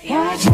Yeah.